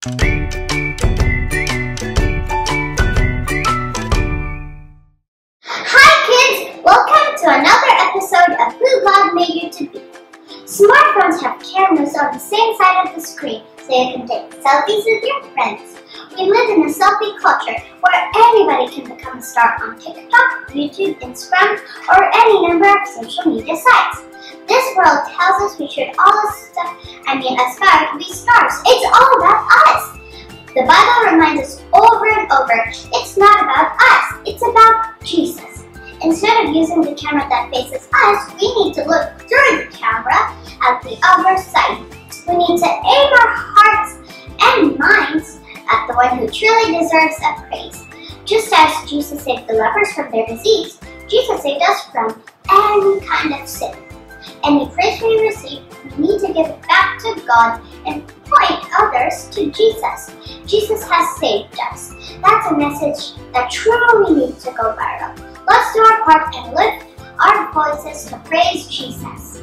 Hi kids! Welcome to another episode of Who God Made You to Be. Smartphones have cameras on the same side of the screen so you can take selfies with your friends. We live in a selfie culture where everybody can become a star on TikTok, YouTube, Instagram, or any number of social media sites. This world tells us we should all st- I mean aspire to be stars. It's all about us. The Bible reminds us over and over, it's not about us, it's about Jesus. Instead of using the camera that faces us, we need to look through the camera at the other side. We need to aim our hearts and minds at the one who truly deserves a praise. Just as Jesus saved the lepers from their disease, Jesus saved us from any kind of sin. Any praise we receive, we need to give it back to God and point others to Jesus. Jesus has saved us. That's a message that truly needs to go viral. Let's do our part and lift our voices to praise Jesus.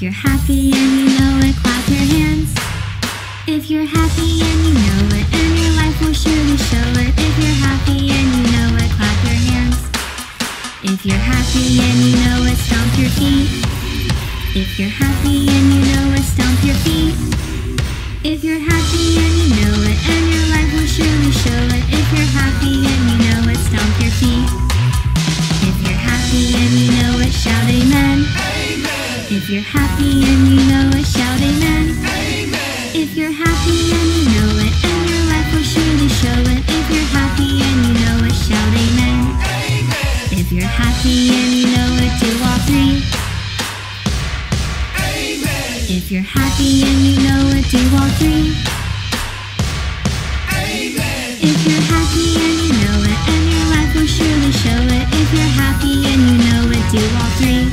If you're happy and you know it, clap your hands. If you're happy and you know it, and your life will surely show it. If you're happy and you know it, clap your hands. If you're happy and you know it, stomp your feet. If you're happy and you know it, stomp your feet. If you're happy and you know it, and your life will surely show it. If you're happy and you know it, stomp your feet. If you're happy and you know it, shout amen. If you're happy and you know it, shout amen. amen. If you're happy and you know it, and your life will surely show it. If you're happy and you know it, shout amen. amen. If you're happy and you know it, do all three. Amen. If you're happy and you know it, do all three. Amen. If you're happy and you know it, and your life will surely show it. If you're happy and you know it, do all three.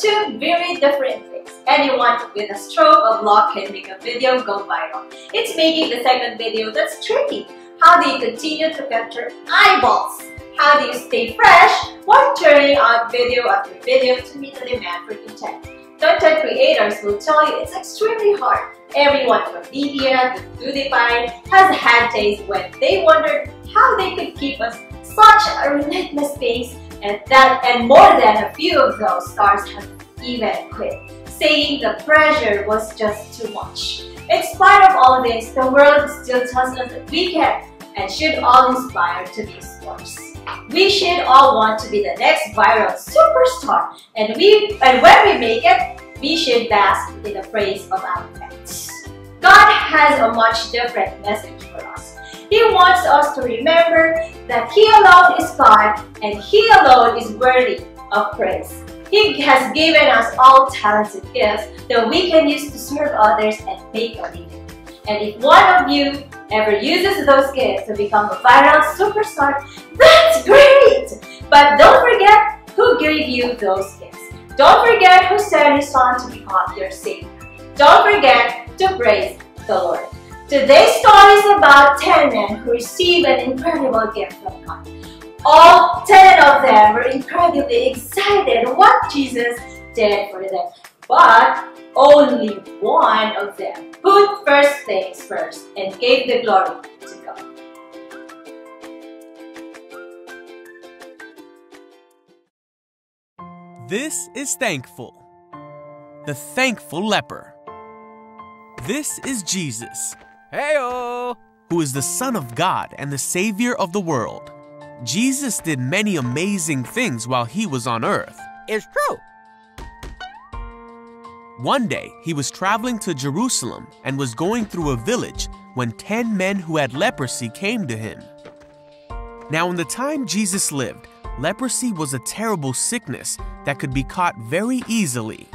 Two very different things. Anyone with a stroke of luck can make a video go viral. It's making the second video that's tricky. How do you continue to capture eyeballs? How do you stay fresh while turning on video after video to meet the demand for content? Content creators will tell you it's extremely hard. Everyone from Lydia to PewDiePie has had days when they wondered how they could keep us such a relentless pace and that and more than a few of those stars have even quit, saying the pressure was just too much. In spite of all this, the world still tells us that we can and should all inspire to be stars. We should all want to be the next viral superstar, and we and when we make it, we should bask in the praise of our fans. God has a much different message for us. He wants us to remember that He alone is God and He alone is worthy of praise. He has given us all talented gifts that we can use to serve others and make a living. And if one of you ever uses those gifts to become a viral superstar, that's great! But don't forget who gave you those gifts. Don't forget who sent His Son to become your Savior. Don't forget to praise the Lord. Today's story is about 10 men who received an incredible gift from God. All 10 of them were incredibly excited what Jesus did for them. But only one of them put first things first and gave the glory to God. This is thankful. The thankful leper. This is Jesus, Heyo! who is the Son of God and the Savior of the world. Jesus did many amazing things while he was on earth. It's true. One day, he was traveling to Jerusalem and was going through a village when 10 men who had leprosy came to him. Now, in the time Jesus lived, leprosy was a terrible sickness that could be caught very easily.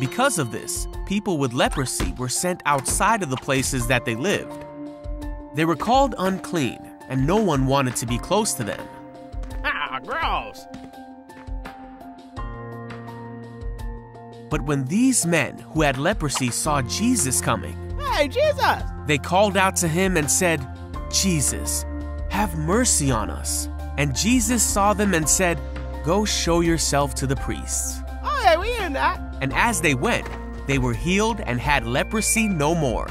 Because of this, people with leprosy were sent outside of the places that they lived. They were called unclean, and no one wanted to be close to them. Ah, gross. But when these men who had leprosy saw Jesus coming, Hey, Jesus! they called out to him and said, Jesus, have mercy on us. And Jesus saw them and said, Go show yourself to the priests. Oh, yeah, we in that. And as they went, they were healed and had leprosy no more.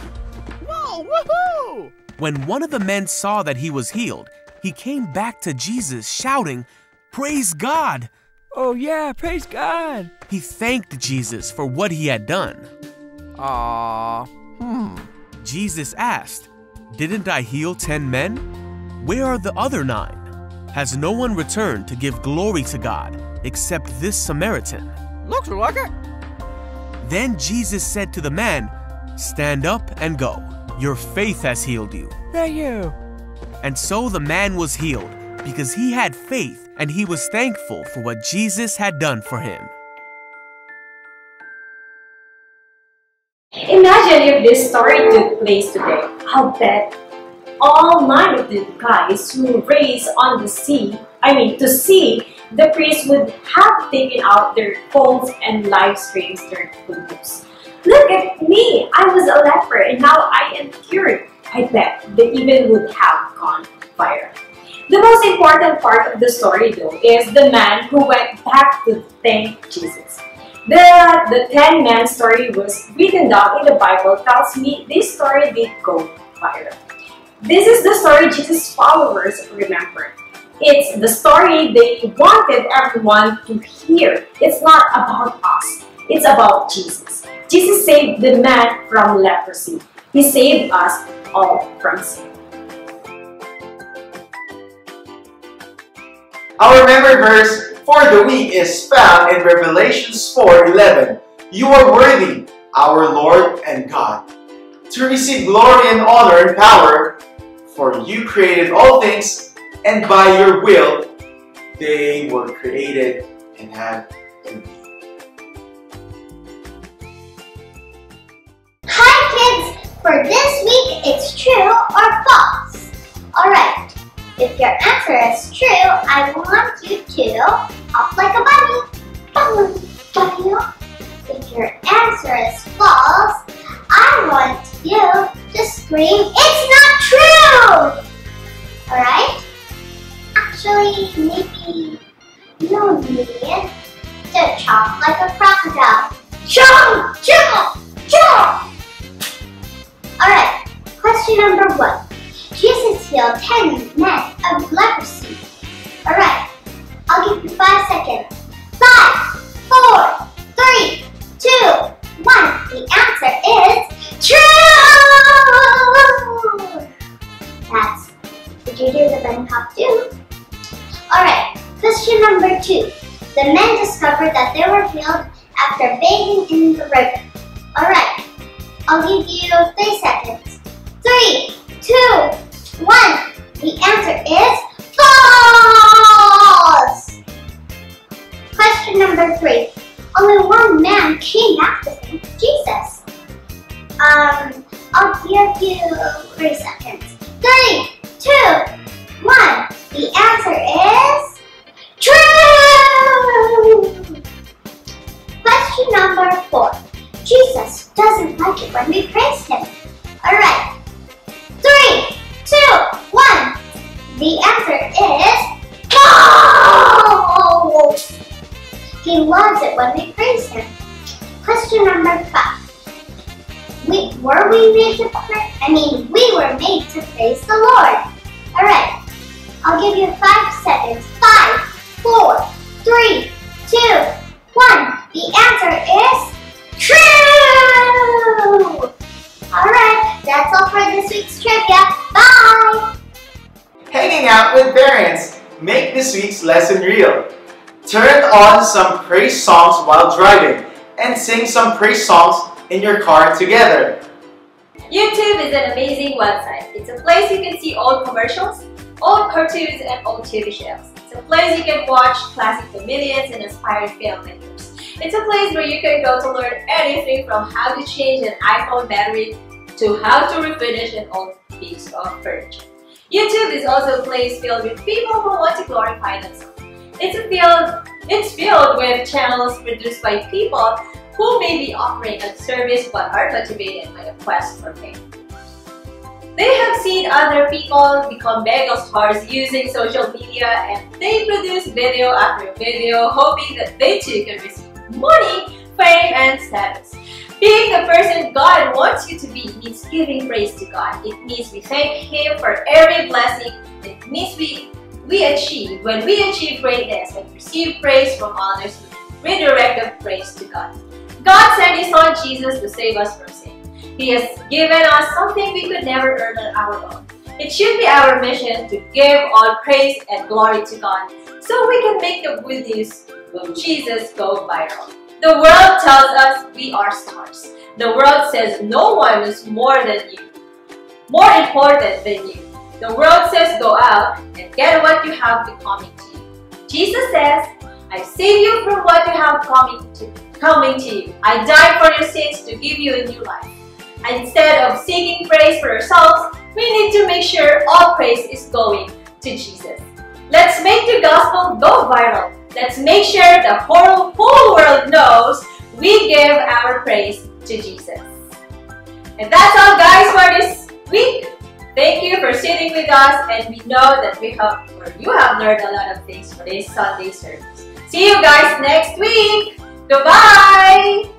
Whoa, woohoo! When one of the men saw that he was healed, he came back to Jesus shouting, Praise God! Oh, yeah, praise God. He thanked Jesus for what he had done. Aw. Hmm. Jesus asked, Didn't I heal ten men? Where are the other nine? Has no one returned to give glory to God except this Samaritan? Looks like it. Then Jesus said to the man, Stand up and go. Your faith has healed you. Thank you. And so the man was healed because he had faith and he was thankful for what Jesus had done for him. Imagine if this story took place today. I'll bet all nine of the guys who raced on the sea, I mean to see, the priests would have taken out their phones and live streams their photos. Look at me! I was a leper and now I am cured. I bet the even would have gone viral. The most important part of the story though is the man who went back to thank Jesus. The, the 10 man story was written down in the Bible tells me this story did go viral. This is the story Jesus' followers remembered. It's the story they wanted everyone to hear. It's not about us, it's about Jesus. Jesus saved the man from leprosy. He saved us all from sin. Our memory verse for the week is found in Revelations 4:11. You are worthy, our Lord and God, to receive glory and honor and power, for you created all things, and by your will they were created and have been made. Hi kids! For this week, it's true or false. Alright, if your answer is true, I want you to hop like a bunny. Bunny, bunny. If your answer is false, I want you to scream, It's not true! Actually, you need to chomp like a crocodile. Chomp! Chomp! Chomp! Alright, question number one. Jesus healed 10 men of leprosy. Alright, I'll give you five seconds. Question loves it when we praise him. Question number five. We, were we made to pray? I mean, we were made to praise the Lord. Alright. I'll give you five seconds. Five, four, three, two, one. The answer is True! Alright, that's all for this week's trivia. Bye! Hanging out with parents. Make this week's lesson real. Turn on some praise songs while driving and sing some praise songs in your car together. YouTube is an amazing website. It's a place you can see old commercials, old cartoons, and old TV shows. It's a place you can watch classic comedians and inspired filmmakers. It's a place where you can go to learn anything from how to change an iPhone battery to how to refinish an old piece of furniture. YouTube is also a place filled with people who want to glorify themselves. It's a field it's filled with channels produced by people who may be offering a service but are motivated by a quest for fame. They have seen other people become mega stars using social media and they produce video after video hoping that they too can receive money, fame, and status. Being the person God wants you to be means giving praise to God. It means we thank Him for every blessing. It means we, we achieve. When we achieve greatness and receive praise from others, we redirect the praise to God. God sent His Son Jesus to save us from sin. He has given us something we could never earn on our own. It should be our mission to give all praise and glory to God so we can make the good news of Jesus go viral. The world tells us we are stars. The world says no one is more than you, more important than you. The world says go out and get what you have coming to you. Jesus says, I save you from what you have coming to, coming to you. I died for your sins to give you a new life. Instead of seeking praise for ourselves, we need to make sure all praise is going to Jesus. Let's make the gospel go viral. Let's make sure the whole, whole world knows we give our praise to Jesus. And that's all guys for this week. Thank you for sitting with us and we know that we have or you have learned a lot of things for this Sunday service. See you guys next week. Goodbye!